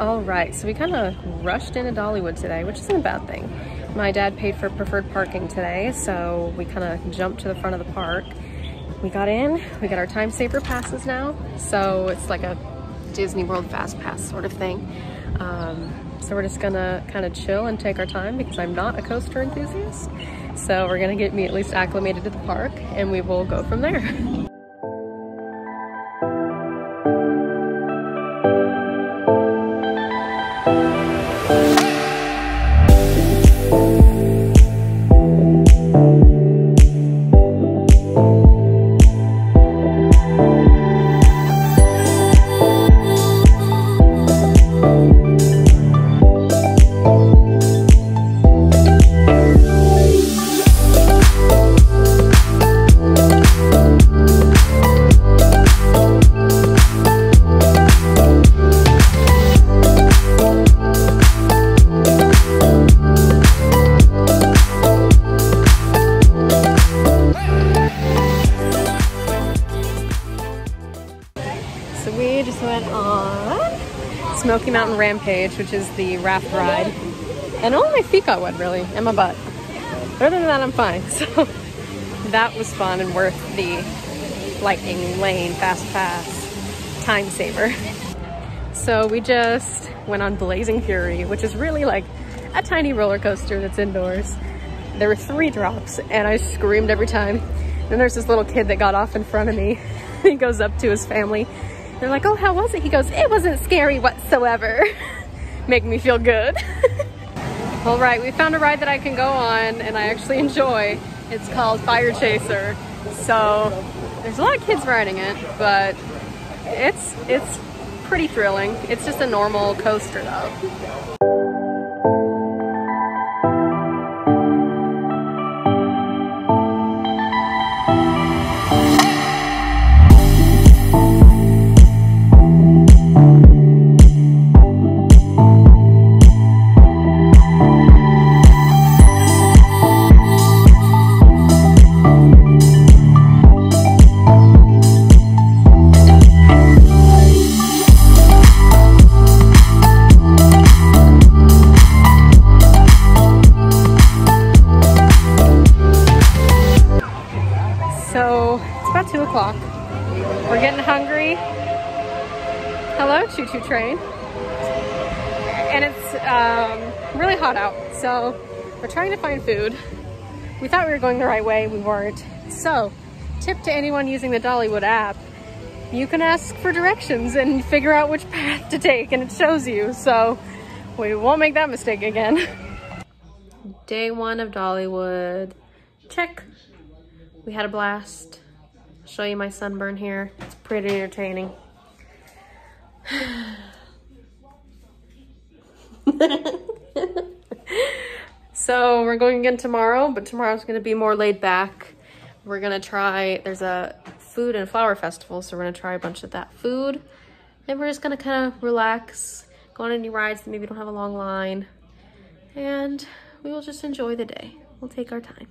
All right, so we kind of rushed into Dollywood today, which isn't a bad thing. My dad paid for preferred parking today, so we kind of jumped to the front of the park. We got in, we got our time saver passes now, so it's like a Disney World Fast Pass sort of thing. Um, so we're just gonna kind of chill and take our time because I'm not a coaster enthusiast. So we're gonna get me at least acclimated to the park and we will go from there. So we just went on Smoky Mountain Rampage, which is the raft ride. And only my feet got wet really, and my butt. But other than that, I'm fine. So that was fun and worth the lightning lane fast pass time saver. So we just went on Blazing Fury, which is really like a tiny roller coaster that's indoors. There were three drops and I screamed every time. Then there's this little kid that got off in front of me. he goes up to his family. They're like, oh, how was it? He goes, it wasn't scary whatsoever. Make me feel good. All right, we found a ride that I can go on and I actually enjoy. It's called Fire Chaser. So there's a lot of kids riding it, but it's, it's pretty thrilling. It's just a normal coaster though. O'clock. We're getting hungry. Hello, Choo Choo Train. And it's um, really hot out, so we're trying to find food. We thought we were going the right way, we weren't. So, tip to anyone using the Dollywood app, you can ask for directions and figure out which path to take and it shows you. So we won't make that mistake again. Day one of Dollywood. Check. We had a blast. Show you my sunburn here. It's pretty entertaining. so we're going again tomorrow, but tomorrow's gonna be more laid back. We're gonna try, there's a food and flower festival, so we're gonna try a bunch of that food. And we're just gonna kind of relax, go on any rides that maybe don't have a long line. And we will just enjoy the day. We'll take our time.